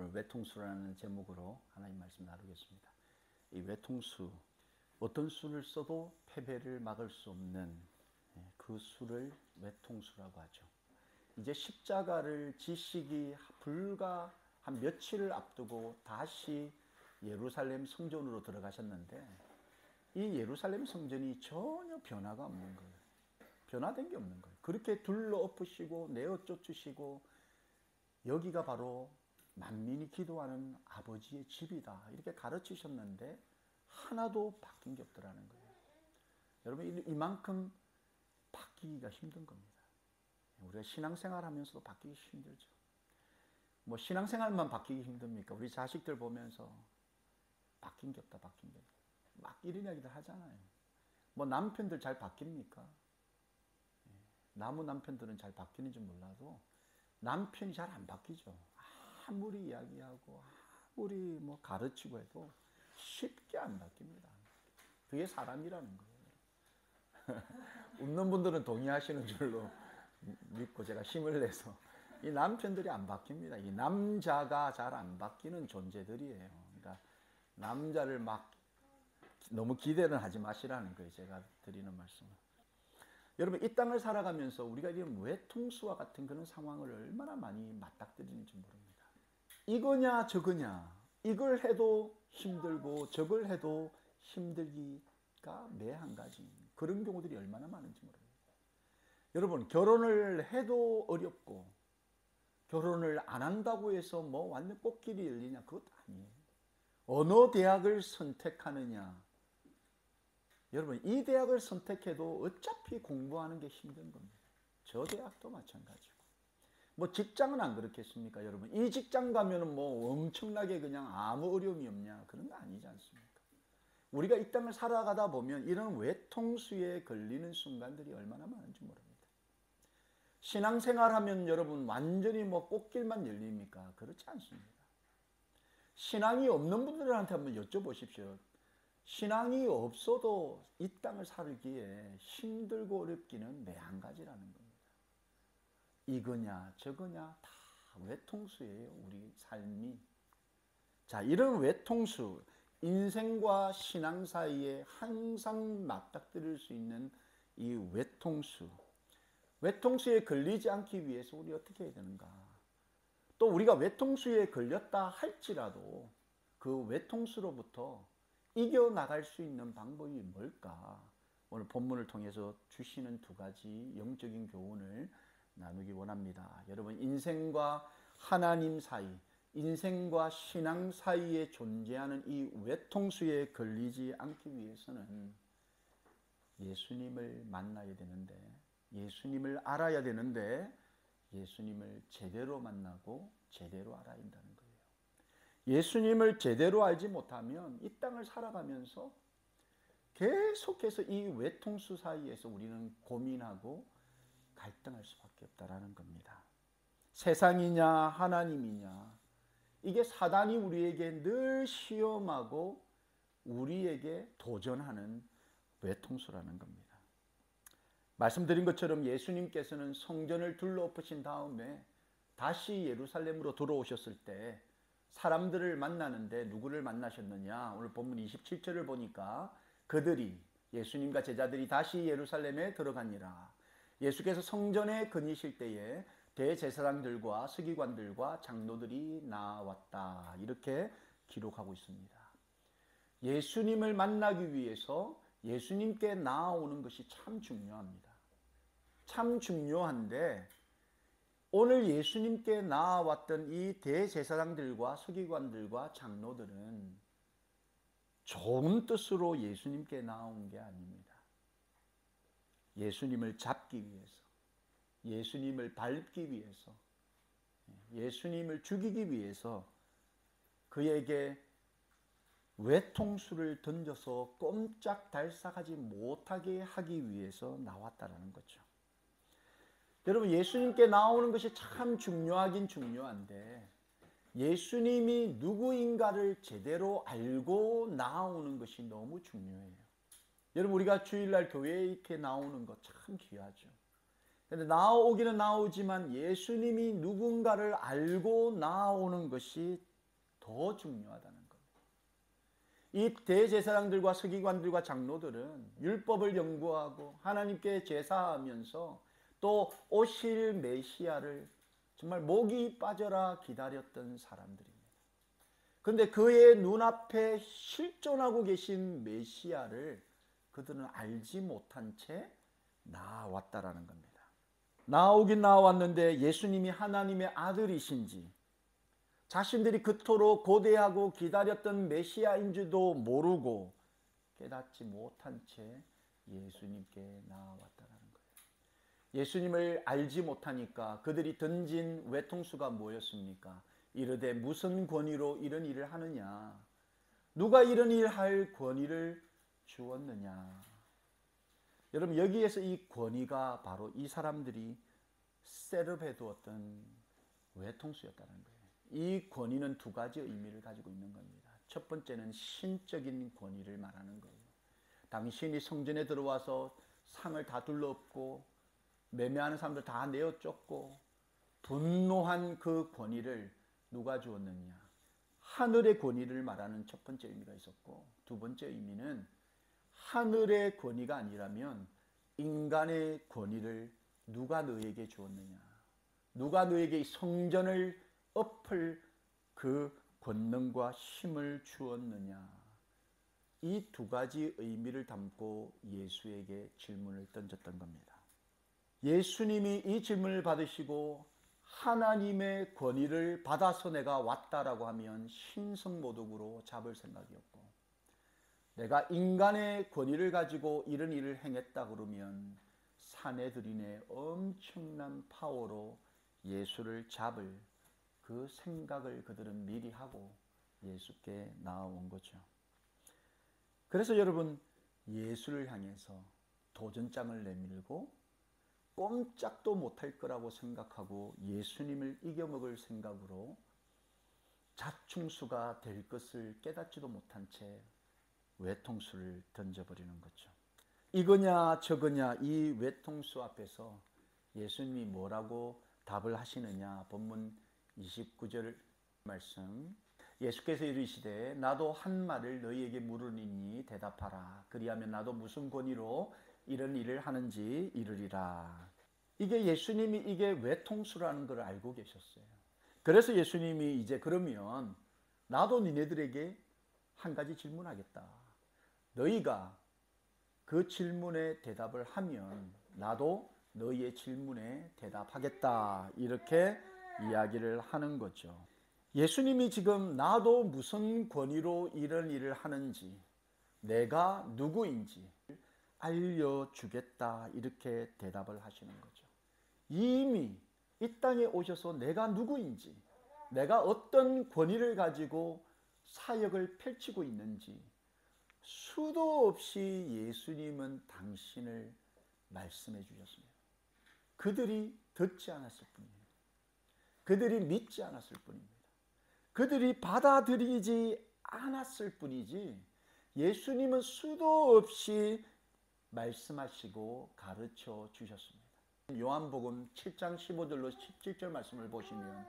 오늘 외통수라는 제목으로 하나님 말씀 나누겠습니다. 이 외통수 어떤 수를 써도 패배를 막을 수 없는 예, 그 수를 외통수라고 하죠. 이제 십자가를 지시기 불과 한 며칠을 앞두고 다시 예루살렘 성전으로 들어가셨는데 이 예루살렘 성전이 전혀 변화가 없는 거예요. 변화된 게 없는 거예요. 그렇게 둘러 엎으시고 내어 쫓으시고 여기가 바로 만민이 기도하는 아버지의 집이다. 이렇게 가르치셨는데 하나도 바뀐 게 없더라는 거예요. 여러분 이만큼 바뀌기가 힘든 겁니다. 우리가 신앙생활 하면서도 바뀌기 힘들죠. 뭐 신앙생활만 바뀌기 힘듭니까? 우리 자식들 보면서 바뀐 게 없다, 바뀐 게 없다. 막 이런 이야기들 하잖아요. 뭐 남편들 잘 바뀝니까? 예, 나무 남편들은 잘 바뀌는지 몰라도 남편이 잘 안 바뀌죠. 아무리 이야기하고 아무리 뭐 가르치고 해도 쉽게 안 바뀝니다. 그게 사람이라는 거예요. 웃는 분들은 동의하시는 줄로 믿고 제가 힘을 내서 이 남편들이 안 바뀝니다. 이 남자가 잘 안 바뀌는 존재들이에요. 그러니까 남자를 막 너무 기대는 하지 마시라는 거예요. 제가 드리는 말씀은. 여러분 이 땅을 살아가면서 우리가 이런 외통수와 같은 그런 상황을 얼마나 많이 맞닥뜨리는지 모릅니다. 이거냐 저거냐 이걸 해도 힘들고 저걸 해도 힘들기가 매한 가지 그런 경우들이 얼마나 많은지 모릅니다. 여러분 결혼을 해도 어렵고 결혼을 안 한다고 해서 뭐 완전 꽃길이 열리냐 그것도 아니에요. 어느 대학을 선택하느냐 여러분 이 대학을 선택해도 어차피 공부하는 게 힘든 겁니다. 저 대학도 마찬가지고. 뭐 직장은 안 그렇겠습니까, 여러분? 이 직장 가면은 뭐 엄청나게 그냥 아무 어려움이 없냐 그런 거 아니지 않습니까? 우리가 이 땅을 살아가다 보면 이런 외통수에 걸리는 순간들이 얼마나 많은지 모릅니다. 신앙생활 하면 여러분 완전히 뭐 꽃길만 열립니까? 그렇지 않습니다. 신앙이 없는 분들한테 한번 여쭤보십시오. 신앙이 없어도 이 땅을 살기에 힘들고 어렵기는 매한 가지라는 겁니다. 이거냐 저거냐 다 외통수예요. 우리 삶이. 자 이런 외통수 인생과 신앙 사이에 항상 맞닥뜨릴 수 있는 이 외통수 외통수에 걸리지 않기 위해서 우리 어떻게 해야 되는가 또 우리가 외통수에 걸렸다 할지라도 그 외통수로부터 이겨나갈 수 있는 방법이 뭘까? 오늘 본문을 통해서 주시는 두 가지 영적인 교훈을 나누기 원합니다. 여러분, 인생과 하나님 사이, 인생과 신앙 사이에 존재하는 이 외통수에 걸리지 않기 위해서는 예수님을 만나야 되는데, 예수님을 알아야 되는데, 예수님을 제대로 만나고 제대로 알아야 한다는 거예요. 예수님을 제대로 알지 못하면 이 땅을 살아가면서 계속해서 이 외통수 사이에서 우리는 고민하고 갈등할 수밖에 없다라는 겁니다. 세상이냐 하나님이냐 이게 사단이 우리에게 늘 시험하고 우리에게 도전하는 외통수라는 겁니다. 말씀드린 것처럼 예수님께서는 성전을 둘러엎으신 다음에 다시 예루살렘으로 들어오셨을 때 사람들을 만나는데 누구를 만나셨느냐? 오늘 본문 27절을 보니까 그들이 예수님과 제자들이 다시 예루살렘에 들어가니라. 예수께서 성전에 거니실 때에 대제사장들과 서기관들과 장로들이 나왔다. 이렇게 기록하고 있습니다. 예수님을 만나기 위해서 예수님께 나아오는 것이 참 중요합니다. 참 중요한데 오늘 예수님께 나아왔던 이 대제사장들과 서기관들과 장로들은 좋은 뜻으로 예수님께 나온 게 아닙니다. 예수님을 잡기 위해서, 예수님을 밟기 위해서, 예수님을 죽이기 위해서 그에게 외통수를 던져서 꼼짝 달싹하지 못하게 하기 위해서 나왔다라는 거죠. 여러분 예수님께 나오는 것이 참 중요하긴 중요한데 예수님이 누구인가를 제대로 알고 나오는 것이 너무 중요해요. 여러분 우리가 주일날 교회에 이렇게 나오는 것참 귀하죠. 근데 나오기는 나오지만 예수님이 누군가를 알고 나오는 것이 더 중요하다는 겁니다. 이 대제사장들과 서기관들과 장로들은 율법을 연구하고 하나님께 제사하면서 또 오실 메시아를 정말 목이 빠져라 기다렸던 사람들입니다. 그런데 그의 눈앞에 실존하고 계신 메시아를 그들은 알지 못한 채 나왔다라는 겁니다. 나오긴 나왔는데 예수님이 하나님의 아들이신지 자신들이 그토록 고대하고 기다렸던 메시아인 줄도 모르고 깨닫지 못한 채 예수님께 나왔다라는 거예요. 예수님을 알지 못하니까 그들이 던진 외통수가 뭐였습니까? 이르되 무슨 권위로 이런 일을 하느냐? 누가 이런 일을 할 권위를 주었느냐? 여러분 여기에서 이 권위가 바로 이 사람들이 셋업해 두었던 외통수였다는 거예요. 이 권위는 두 가지 의미를 가지고 있는 겁니다. 첫 번째는 신적인 권위를 말하는 거예요. 당신이 성전에 들어와서 상을 다 둘러엎고 매매하는 사람들 다 내어 쫓고 분노한 그 권위를 누가 주었느냐? 하늘의 권위를 말하는 첫 번째 의미가 있었고 두 번째 의미는 하늘의 권위가 아니라면 인간의 권위를 누가 너에게 주었느냐? 누가 너에게 성전을 엎을 그 권능과 힘을 주었느냐? 이 두 가지 의미를 담고 예수에게 질문을 던졌던 겁니다. 예수님이 이 질문을 받으시고 하나님의 권위를 받아서 내가 왔다라고 하면 신성모독으로 잡을 생각이었고 내가 인간의 권위를 가지고 이런 일을 행했다 그러면 사내들인의 엄청난 파워로 예수를 잡을 그 생각을 그들은 미리 하고 예수께 나온 거죠. 그래서 여러분 예수를 향해서 도전장을 내밀고 꼼짝도 못할 거라고 생각하고 예수님을 이겨먹을 생각으로 자충수가 될 것을 깨닫지도 못한 채 외통수를 던져버리는 거죠. 이거냐 저거냐 이 외통수 앞에서 예수님이 뭐라고 답을 하시느냐. 본문 29절 말씀. 예수께서 이르시되 나도 한 말을 너희에게 물으니 대답하라. 그리하면 나도 무슨 권위로 이런 일을 하는지 이르리라. 이게 예수님이 이게 외통수라는 걸 알고 계셨어요. 그래서 예수님이 이제 그러면 나도 니네들에게 한 가지 질문하겠다 너희가 그 질문에 대답을 하면 나도 너희의 질문에 대답하겠다. 이렇게 이야기를 하는 거죠. 예수님이 지금 나도 무슨 권위로 이런 일을 하는지, 내가 누구인지 알려주겠다. 이렇게 대답을 하시는 거죠. 이미 이 땅에 오셔서 내가 누구인지, 내가 어떤 권위를 가지고 사역을 펼치고 있는지, 수도 없이 예수님은 당신을 말씀해 주셨습니다. 그들이 듣지 않았을 뿐입니다. 그들이 믿지 않았을 뿐입니다. 그들이 받아들이지 않았을 뿐이지 예수님은 수도 없이 말씀하시고 가르쳐 주셨습니다. 요한복음 7장 15절로 17절 말씀을 보시면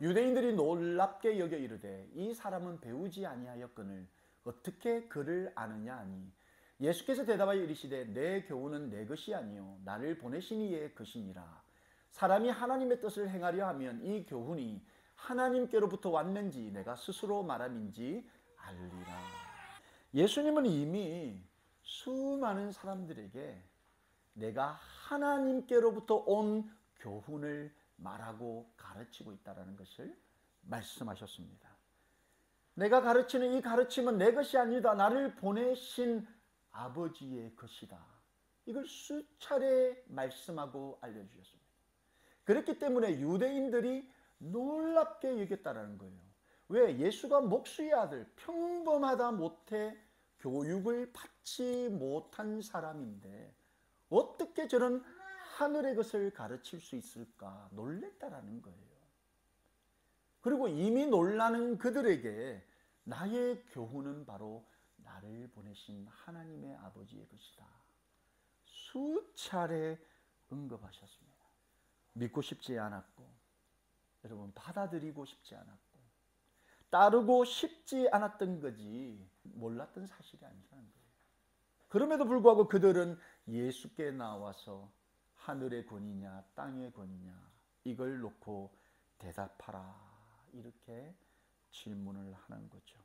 유대인들이 놀랍게 여겨 이르되 이 사람은 배우지 아니하였거늘 어떻게 그를 아느냐 하니 예수께서 대답하여 이르시되 내 교훈은 내 것이 아니요 나를 보내신 이의 것이니라 사람이 하나님의 뜻을 행하려 하면 이 교훈이 하나님께로부터 왔는지 내가 스스로 말함인지 알리라 예수님은 이미 수많은 사람들에게 내가 하나님께로부터 온 교훈을 말하고 가르치고 있다는 것을 말씀하셨습니다. 내가 가르치는 이 가르침은 내 것이 아니다. 나를 보내신 아버지의 것이다. 이걸 수차례 말씀하고 알려주셨습니다. 그렇기 때문에 유대인들이 놀랍게 여겼다라는 거예요. 왜? 예수가 목수의 아들, 평범하다 못해 교육을 받지 못한 사람인데 어떻게 저런 하늘의 것을 가르칠 수 있을까 놀랬다라는 거예요. 그리고 이미 놀라는 그들에게 나의 교훈은 바로 나를 보내신 하나님의 아버지의 것이다. 수차례 언급하셨습니다. 믿고 싶지 않았고, 여러분 받아들이고 싶지 않았고, 따르고 싶지 않았던 거지 몰랐던 사실이 아니라는 거예요. 그럼에도 불구하고 그들은 예수께 나와서 하늘의 권이냐 땅의 권이냐 이걸 놓고 대답하라 이렇게 질문을 하는 거죠.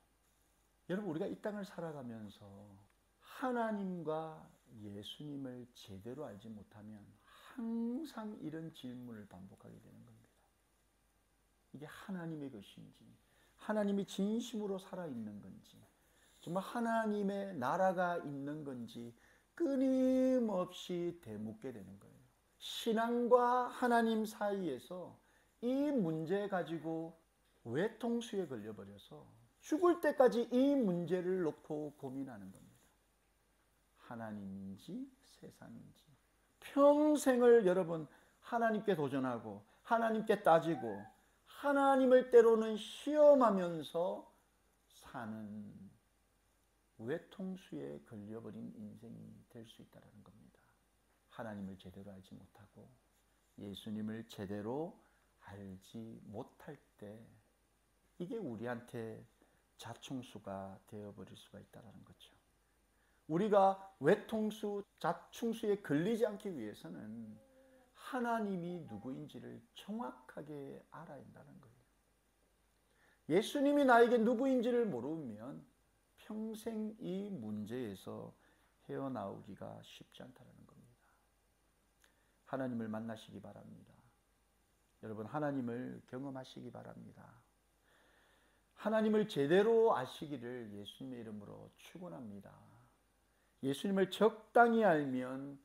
여러분 우리가 이 땅을 살아가면서 하나님과 예수님을 제대로 알지 못하면 항상 이런 질문을 반복하게 되는 겁니다. 이게 하나님의 것인지, 하나님이 진심으로 살아있는 건지, 정말 하나님의 나라가 있는 건지 끊임없이 되묻게 되는 거예요. 신앙과 하나님 사이에서 이 문제 가지고 외통수에 걸려버려서 죽을 때까지 이 문제를 놓고 고민하는 겁니다. 하나님인지 세상인지. 평생을 여러분 하나님께 도전하고 하나님께 따지고 하나님을 때로는 시험하면서 사는 외통수에 걸려버린 인생이 될 수 있다는 겁니다. 하나님을 제대로 알지 못하고 예수님을 제대로 알지 못할 때 이게 우리한테 자충수가 되어버릴 수가 있다는 거죠. 우리가 외통수, 자충수에 걸리지 않기 위해서는 하나님이 누구인지를 정확하게 알아야 한다는 거예요. 예수님이 나에게 누구인지를 모르면 평생 이 문제에서 헤어나오기가 쉽지 않다는 겁니다. 하나님을 만나시기 바랍니다. 여러분, 하나님을 경험하시기 바랍니다. 하나님을 제대로 아시기를 예수님의 이름으로 축원합니다. 예수님을 적당히 알면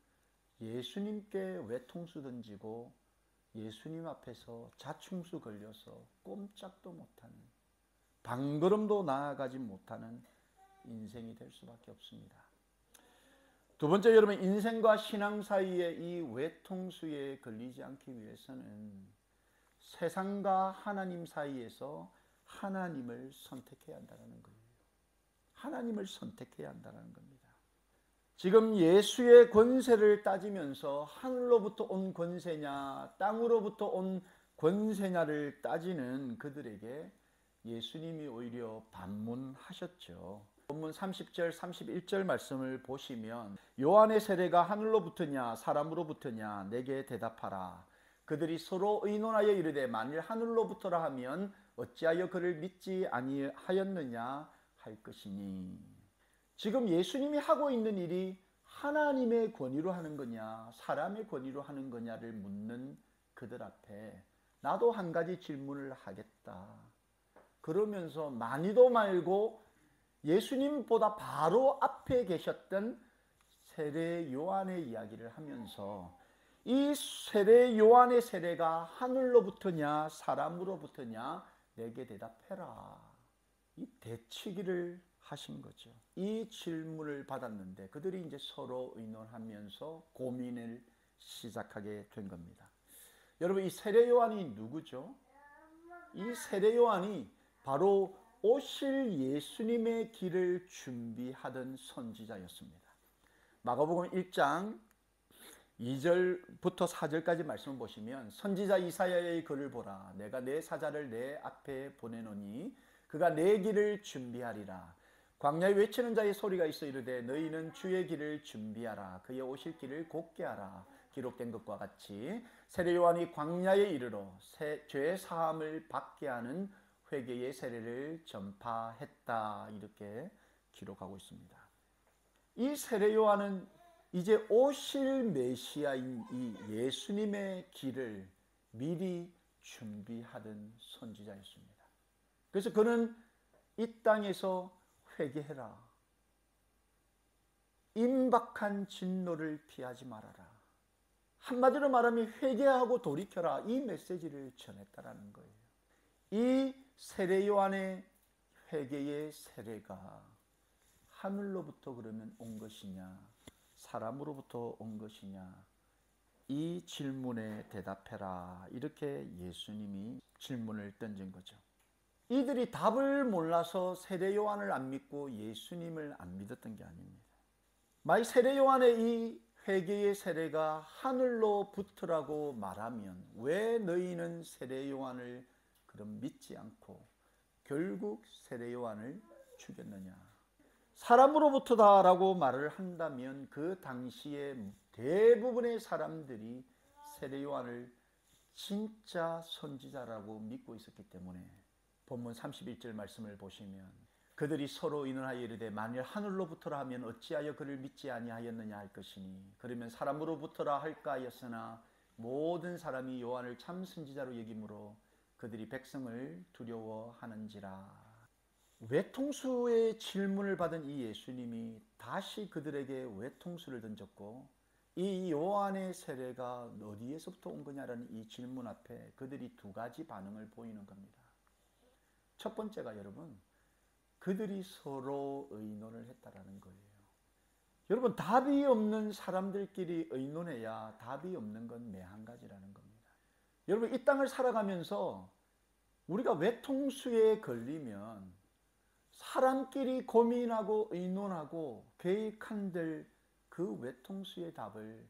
예수님께 외통수 던지고 예수님 앞에서 자충수 걸려서 꼼짝도 못하는 방걸음도 나아가지 못하는 인생이 될 수밖에 없습니다. 두 번째 여러분 인생과 신앙 사이에 이 외통수에 걸리지 않기 위해서는 세상과 하나님 사이에서 하나님을 선택해야 한다는 거예요. 하나님을 선택해야 한다는 겁니다. 지금 예수의 권세를 따지면서 하늘로부터 온 권세냐, 땅으로부터 온 권세냐를 따지는 그들에게 예수님이 오히려 반문하셨죠. 본문 30절, 31절 말씀을 보시면 요한의 세례가 하늘로부터냐 사람으로부터냐 내게 대답하라. 그들이 서로 의논하여 이르되 만일 하늘로부터라 하면 어찌하여 그를 믿지 아니하였느냐 할 것이니 지금 예수님이 하고 있는 일이 하나님의 권위로 하는 거냐 사람의 권위로 하는 거냐를 묻는 그들 앞에 나도 한 가지 질문을 하겠다. 그러면서 많이도 말고 예수님보다 바로 앞에 계셨던 세례 요한의 이야기를 하면서 이 세례 요한의 세례가 하늘로부터냐 사람으로부터냐 내게 대답해라. 이 대치기를 하신 거죠. 이 질문을 받았는데 그들이 이제 서로 의논하면서 고민을 시작하게 된 겁니다. 여러분 이 세례 요한이 누구죠? 이 세례 요한이 바로 오실 예수님의 길을 준비하던 선지자였습니다. 마가복음 1장 2절부터 4절까지 말씀을 보시면 선지자 이사야의 글을 보라. 내가 내 사자를 내 앞에 보내노니 그가 내 길을 준비하리라. 광야에 외치는 자의 소리가 있어 이르되 너희는 주의 길을 준비하라. 그의 오실 길을 곧게 하라. 기록된 것과 같이 세례 요한이 광야에 이르러 죄 사함을 받게 하는 회개의 세례를 전파했다. 이렇게 기록하고 있습니다. 이 세례 요한은 이제 오실 메시아인 이 예수님의 길을 미리 준비하던 선지자였습니다. 그래서 그는 이 땅에서 회개해라. 임박한 진노를 피하지 말아라. 한마디로 말하면 회개하고 돌이켜라. 이 메시지를 전했다라는 거예요. 이 세례 요한의 회개의 세례가 하늘로부터 그러면 온 것이냐, 사람으로부터 온 것이냐, 이 질문에 대답해라. 이렇게 예수님이 질문을 던진 거죠. 이들이 답을 몰라서 세례 요한을 안 믿고 예수님을 안 믿었던 게 아닙니다. 마이 세례 요한의 이 회개의 세례가 하늘로부터라고 말하면 왜 너희는 세례 요한을 그럼 믿지 않고 결국 세례 요한을 죽였느냐? 사람으로부터다라고 말을 한다면 그 당시에 대부분의 사람들이 세례 요한을 진짜 선지자라고 믿고 있었기 때문에 본문 31절 말씀을 보시면 그들이 서로 인원하여 이르되 만일 하늘로부터라 하면 어찌하여 그를 믿지 아니하였느냐 할 것이니 그러면 사람으로부터라 할까 하였으나 모든 사람이 요한을 참 선지자로 여기므로 그들이 백성을 두려워하는지라 외통수의 질문을 받은 이 예수님이 다시 그들에게 외통수를 던졌고 이 요한의 세례가 어디에서부터 온 거냐라는 이 질문 앞에 그들이 두 가지 반응을 보이는 겁니다. 첫 번째가 여러분 그들이 서로 의논을 했다라는 거예요. 여러분 답이 없는 사람들끼리 의논해야 답이 없는 건 매한 가지라는 겁니다. 여러분 이 땅을 살아가면서 우리가 외통수에 걸리면 사람끼리 고민하고 의논하고 계획한들 그 외통수의 답을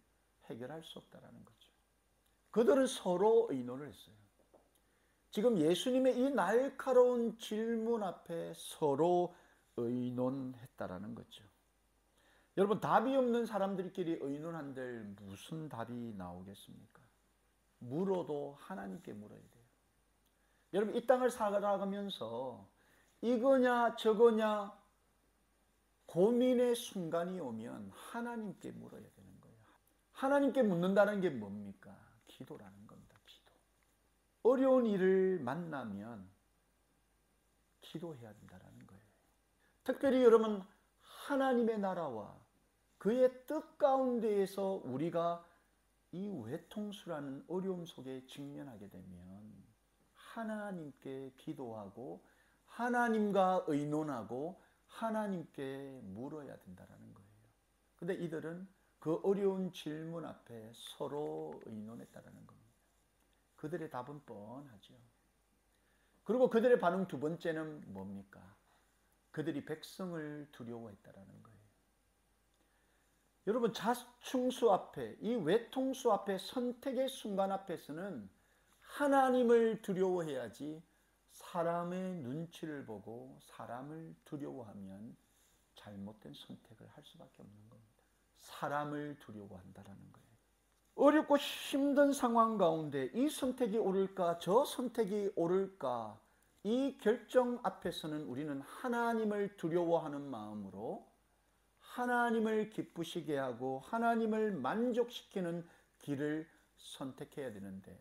해결할 수 없다라는 거죠. 그들은 서로 의논을 했어요. 지금 예수님의 이 날카로운 질문 앞에 서로 의논했다라는 거죠. 여러분 답이 없는 사람들끼리 의논한들 무슨 답이 나오겠습니까? 물어도 하나님께 물어야 돼요. 여러분 이 땅을 살아가면서 이거냐 저거냐 고민의 순간이 오면 하나님께 물어야 되는 거예요. 하나님께 묻는다는 게 뭡니까? 기도라는 겁니다. 기도. 어려운 일을 만나면 기도해야 된다는 거예요. 특별히 여러분 하나님의 나라와 그의 뜻 가운데에서 우리가 이 외통수라는 어려움 속에 직면하게 되면 하나님께 기도하고 하나님과 의논하고 하나님께 물어야 된다는 거예요. 근데 이들은 그 어려운 질문 앞에 서로 의논했다는 겁니다. 그들의 답은 뻔하죠. 그리고 그들의 반응 두 번째는 뭡니까? 그들이 백성을 두려워했다라는 거예요. 여러분 자충수 앞에 이 외통수 앞에 선택의 순간 앞에서는 하나님을 두려워해야지 사람의 눈치를 보고 사람을 두려워하면 잘못된 선택을 할 수밖에 없는 겁니다. 사람을 두려워한다라는 거예요. 어렵고 힘든 상황 가운데 이 선택이 옳을까, 저 선택이 옳을까, 이 결정 앞에서는 우리는 하나님을 두려워하는 마음으로 하나님을 기쁘시게 하고 하나님을 만족시키는 길을 선택해야 되는데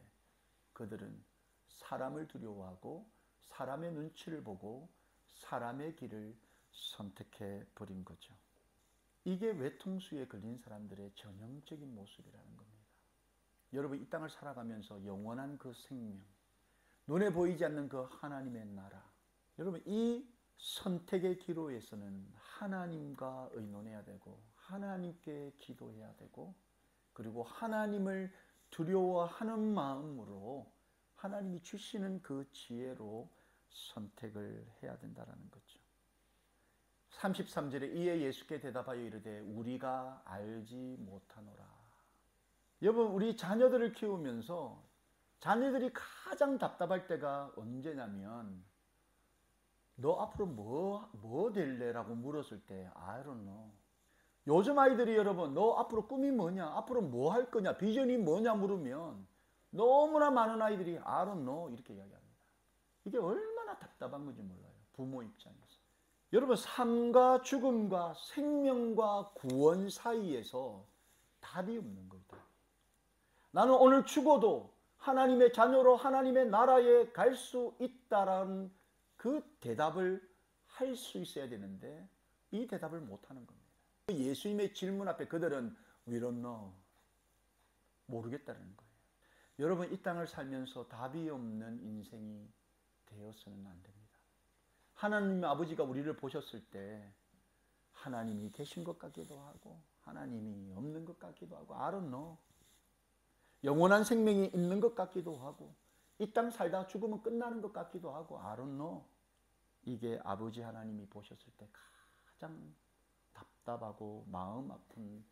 그들은 사람을 두려워하고 사람의 눈치를 보고 사람의 길을 선택해 버린 거죠. 이게 외통수에 걸린 사람들의 전형적인 모습이라는 겁니다. 여러분 이 땅을 살아가면서 영원한 그 생명, 눈에 보이지 않는 그 하나님의 나라. 여러분 이 선택의 기로에서는 하나님과 의논해야 되고 하나님께 기도해야 되고 그리고 하나님을 두려워하는 마음으로 하나님이 주시는 그 지혜로 선택을 해야 된다라는 거죠. 33절에 이에 예수께 대답하여 이르되 우리가 알지 못하노라. 여러분 우리 자녀들을 키우면서 자녀들이 가장 답답할 때가 언제냐면 너 앞으로 뭐, 뭐 될래라고 물었을 때 I don't know. 요즘 아이들이 여러분 너 앞으로 꿈이 뭐냐 앞으로 뭐 할 거냐 비전이 뭐냐 물으면 너무나 많은 아이들이 I don't know 이렇게 이야기합니다. 이게 얼마나 답답한 건지 몰라요. 부모 입장에서. 여러분 삶과 죽음과 생명과 구원 사이에서 답이 없는 거다. 나는 오늘 죽어도 하나님의 자녀로 하나님의 나라에 갈 수 있다라는 그 대답을 할 수 있어야 되는데 이 대답을 못 하는 겁니다. 예수님의 질문 앞에 그들은 we don't know 모르겠다는 거예요. 여러분 이 땅을 살면서 답이 없는 인생이 되어서는 안 됩니다. 하나님 아버지가 우리를 보셨을 때 하나님이 계신 것 같기도 하고 하나님이 없는 것 같기도 하고 I don't know. 영원한 생명이 있는 것 같기도 하고 이 땅 살다 죽으면 끝나는 것 같기도 하고 I don't know. 이게 아버지 하나님이 보셨을 때 가장 답답하고 마음 아픈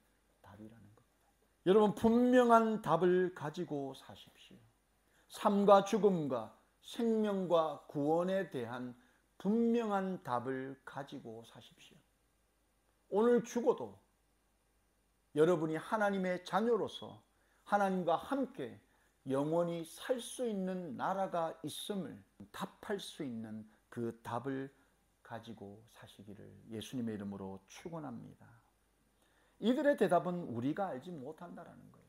답이라는 겁니다. 여러분 분명한 답을 가지고 사십시오. 삶과 죽음과 생명과 구원에 대한 분명한 답을 가지고 사십시오. 오늘 죽어도 여러분이 하나님의 자녀로서 하나님과 함께 영원히 살 수 있는 나라가 있음을 답할 수 있는 그 답을 가지고 사시기를 예수님의 이름으로 축원합니다. 이들의 대답은 우리가 알지 못한다라는 거예요.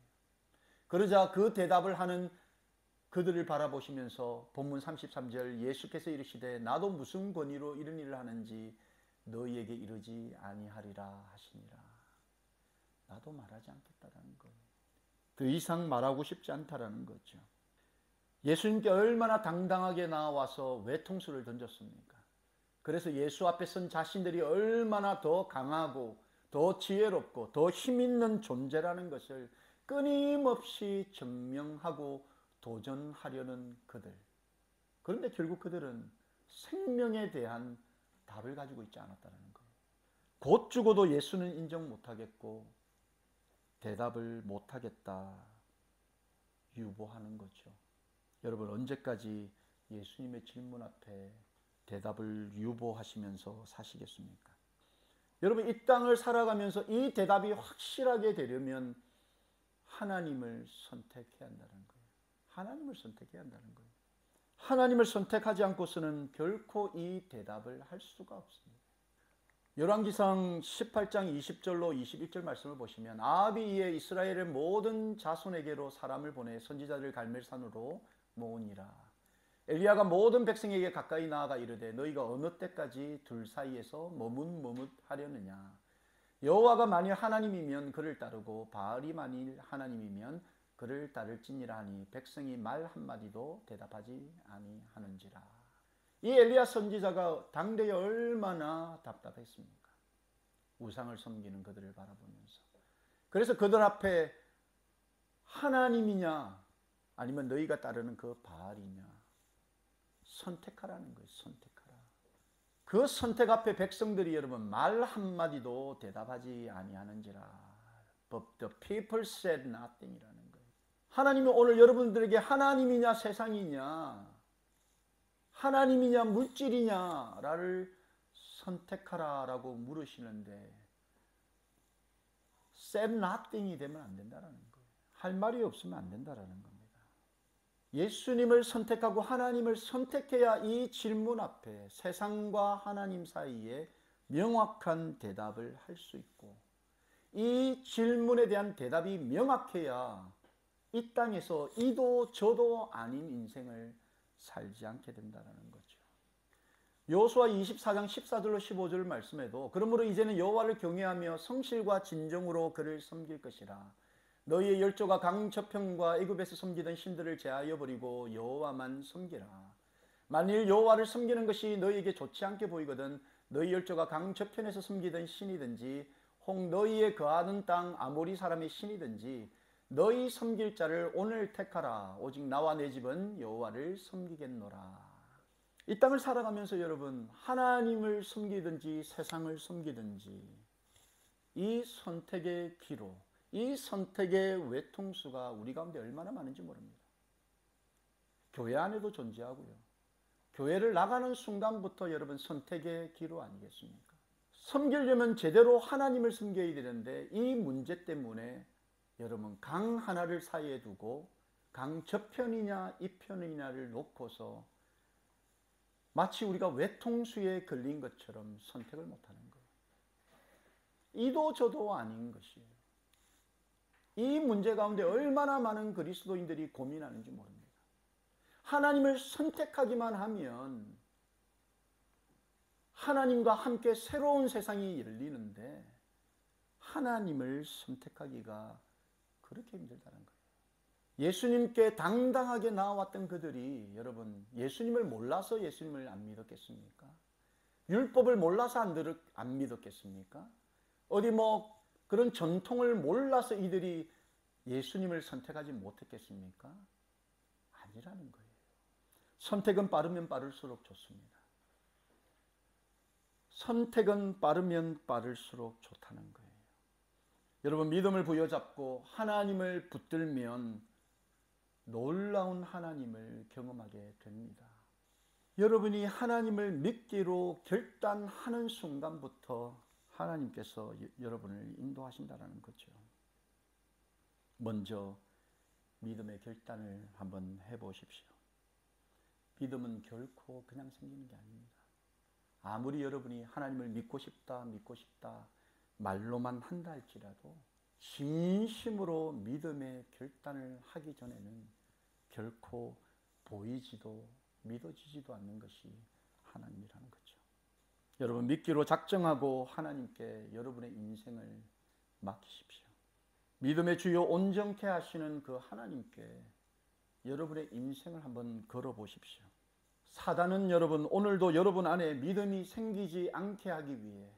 그러자 그 대답을 하는 그들을 바라보시면서 본문 33절 예수께서 이르시되 나도 무슨 권위로 이런 일을 하는지 너희에게 이르지 아니하리라 하시니라. 나도 말하지 않겠다라는 거예요. 더 이상 말하고 싶지 않다라는 거죠. 예수님께 얼마나 당당하게 나와서 외통수를 던졌습니까? 그래서 예수 앞에 선 자신들이 얼마나 더 강하고 더 지혜롭고 더 힘있는 존재라는 것을 끊임없이 증명하고 도전하려는 그들. 그런데 결국 그들은 생명에 대한 답을 가지고 있지 않았다는 거예요. 곧 죽어도 예수는 인정 못하겠고 대답을 못하겠다 유보하는 거죠. 여러분 언제까지 예수님의 질문 앞에 대답을 유보하시면서 사시겠습니까? 여러분 이 땅을 살아가면서 이 대답이 확실하게 되려면 하나님을 선택해야 한다는 거예요. 하나님을 선택해야 한다는 거예요. 하나님을 선택하지 않고서는 결코 이 대답을 할 수가 없습니다. 열왕기상 18장 20절로 21절 말씀을 보시면 이에 이스라엘의 모든 자손에게로 사람을 보내 선지자를 갈멜산으로 모으니라. 엘리야가 모든 백성에게 가까이 나아가 이르되 너희가 어느 때까지 둘 사이에서 머뭇머뭇하려느냐 여호와가 만일 하나님이면 그를 따르고 바알이 만일 하나님이면 그를 따를지니라 하니 백성이 말 한마디도 대답하지 아니하는지라 이 엘리야 선지자가 당대에 얼마나 답답했습니까? 우상을 섬기는 그들을 바라보면서. 그래서 그들 앞에 하나님이냐 아니면 너희가 따르는 그 바알이냐 선택하라는 거예요. 선택하라. 그 선택 앞에 백성들이 여러분 말 한마디도 대답하지 아니하는지라. But the people said nothing이라는. 하나님은 오늘 여러분들에게 하나님이냐 세상이냐 하나님이냐 물질이냐를 선택하라라고 물으시는데 said nothing이 되면 안 된다라는 거예요. 할 말이 없으면 안 된다라는 겁니다. 예수님을 선택하고 하나님을 선택해야 이 질문 앞에 세상과 하나님 사이에 명확한 대답을 할 수 있고 이 질문에 대한 대답이 명확해야 이 땅에서 이도 저도 아닌 인생을 살지 않게 된다는 거죠. 여호수아 24장 14절로 15절 말씀에도 그러므로 이제는 여호와를 경외하며 성실과 진정으로 그를 섬길 것이라. 너희의 열조가 강저편과 애굽에서 섬기던 신들을 제하여 버리고 여호와만 섬기라. 만일 여호와를 섬기는 것이 너희에게 좋지 않게 보이거든 너희 열조가 강저편에서 섬기던 신이든지 혹 너희의 거하는 땅 아모리 사람의 신이든지 너희 섬길 자를 오늘 택하라. 오직 나와 내 집은 여호와를 섬기겠노라. 이 땅을 살아가면서 여러분 하나님을 섬기든지 세상을 섬기든지 이 선택의 기로, 이 선택의 외통수가 우리 가운데 얼마나 많은지 모릅니다. 교회 안에도 존재하고요. 교회를 나가는 순간부터 여러분 선택의 기로 아니겠습니까? 섬기려면 제대로 하나님을 섬겨야 되는데 이 문제 때문에 여러분 강 하나를 사이에 두고 강 저편이냐 이편이냐를 놓고서 마치 우리가 외통수에 걸린 것처럼 선택을 못하는 거예요. 이도 저도 아닌 것이에요. 이 문제 가운데 얼마나 많은 그리스도인들이 고민하는지 모릅니다. 하나님을 선택하기만 하면 하나님과 함께 새로운 세상이 열리는데 하나님을 선택하기가 그렇게 힘들다는 거예요. 예수님께 당당하게 나왔던 그들이 여러분 예수님을 몰라서 예수님을 안 믿었겠습니까? 율법을 몰라서 안, 들, 안 믿었겠습니까? 어디 뭐 그런 전통을 몰라서 이들이 예수님을 선택하지 못했겠습니까? 아니라는 거예요. 선택은 빠르면 빠를수록 좋습니다. 선택은 빠르면 빠를수록 좋다는 거예요. 여러분 믿음을 부여잡고 하나님을 붙들면 놀라운 하나님을 경험하게 됩니다. 여러분이 하나님을 믿기로 결단하는 순간부터 하나님께서 여- 여러분을 인도하신다라는 거죠. 먼저 믿음의 결단을 한번 해보십시오. 믿음은 결코 그냥 생기는 게 아닙니다. 아무리 여러분이 하나님을 믿고 싶다, 믿고 싶다 말로만 한다 할지라도 진심으로 믿음의 결단을 하기 전에는 결코 보이지도 믿어지지도 않는 것이 하나님이라는 거죠. 여러분 믿기로 작정하고 하나님께 여러분의 인생을 맡기십시오. 믿음의 주요 온전케 하시는 그 하나님께 여러분의 인생을 한번 걸어 보십시오. 사단은 여러분 오늘도 여러분 안에 믿음이 생기지 않게 하기 위해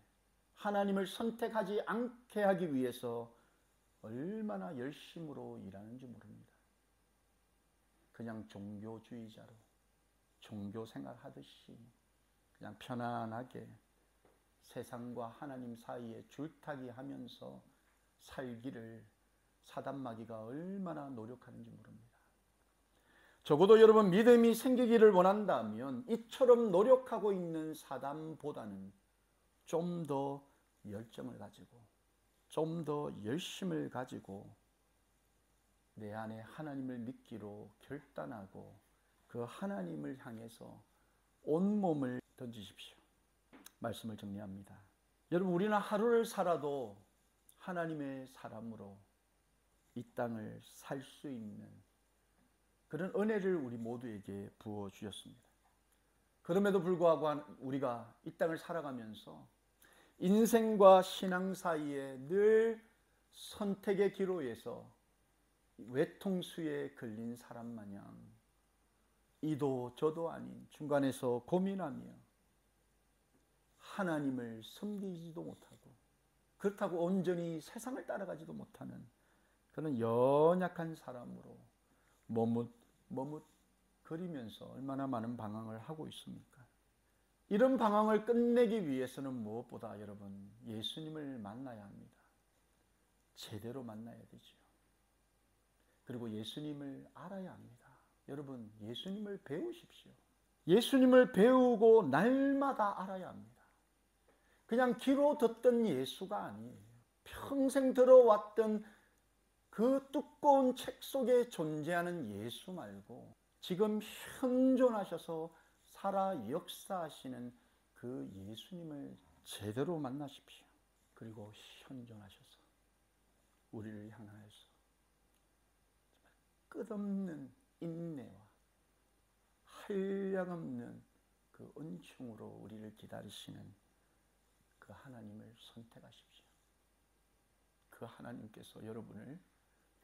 하나님을 선택하지 않게 하기 위해서 얼마나 열심으로 일하는지 모릅니다. 그냥 종교주의자로 종교 생활하듯이 그냥 편안하게 세상과 하나님 사이에 줄타기 하면서 살기를 사단마귀가 얼마나 노력하는지 모릅니다. 적어도 여러분 믿음이 생기기를 원한다면 이처럼 노력하고 있는 사단보다는 좀 더 열정을 가지고 좀 더 열심을 가지고 내 안에 하나님을 믿기로 결단하고 그 하나님을 향해서 온몸을 던지십시오. 말씀을 정리합니다. 여러분 우리는 하루를 살아도 하나님의 사람으로 이 땅을 살 수 있는 그런 은혜를 우리 모두에게 부어 주셨습니다. 그럼에도 불구하고 우리가 이 땅을 살아가면서 인생과 신앙 사이에 늘 선택의 기로에서 외통수에 걸린 사람 마냥 이도 저도 아닌 중간에서 고민하며 하나님을 섬기지도 못하고 그렇다고 온전히 세상을 따라가지도 못하는 그런 연약한 사람으로 머뭇 머뭇 거리면서 얼마나 많은 방황을 하고 있습니까? 이런 방황을 끝내기 위해서는 무엇보다 여러분 예수님을 만나야 합니다. 제대로 만나야 되죠. 그리고 예수님을 알아야 합니다. 여러분 예수님을 배우십시오. 예수님을 배우고 날마다 알아야 합니다. 그냥 귀로 듣던 예수가 아니에요. 평생 들어왔던 그 두꺼운 책 속에 존재하는 예수 말고 지금 현존하셔서 살아 역사하시는 그 예수님을 제대로 만나십시오. 그리고 현존하셔서 우리를 향하여서 끝없는 인내와 한량없는 그 은총으로 우리를 기다리시는 그 하나님을 선택하십시오. 그 하나님께서 여러분을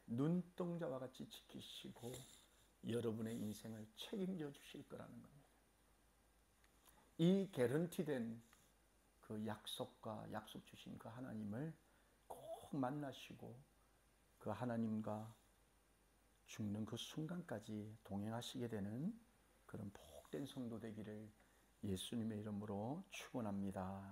눈동자와 같이 지키시고 여러분의 인생을 책임져 주실 거라는 겁니다. 이 개런티된 그 약속과 약속 주신 그 하나님을 꼭 만나시고 그 하나님과 죽는 그 순간까지 동행하시게 되는 그런 복된 성도 되기를 예수님의 이름으로 축원합니다.